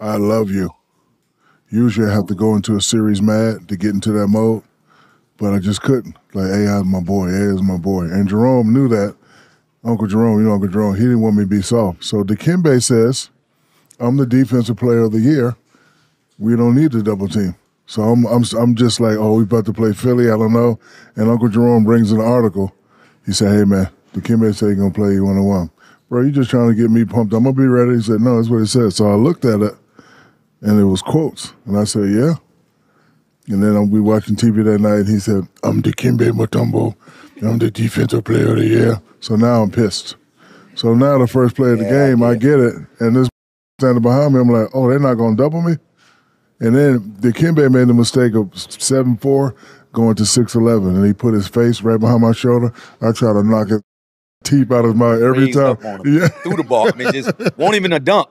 I love you. Usually I have to go into a series mad to get into that mode, but I just couldn't. Like, AI's my boy, AI is my boy. And Jerome knew that. Uncle Jerome, you know Uncle Jerome, he didn't want me to be soft. So Dikembe says, I'm the defensive player of the year. We don't need the double team. So I'm, I'm, I'm just like, oh, we about to play Philly. I don't know. And Uncle Jerome brings an article. He said, hey, man, Dikembe said he's going to play you one on one. Bro, you just trying to get me pumped. I'm going to be ready. He said, no, that's what he said. So I looked at it and it was quotes. And I said, yeah. And then I'll be watching TV that night and he said, I'm Dikembe Mutombo. I'm the defensive player of the year. So now I'm pissed. So now the first play of the Yeah, game, I I get it. And this standing behind me, I'm like, oh, they're not going to double me? And then Dikembe made the mistake of 7-4 going to 6'11. And he put his face right behind my shoulder. I try to knock his teeth out of his mouth every Raised time. Yeah. Through the ball. I mean, just won't even a dunk.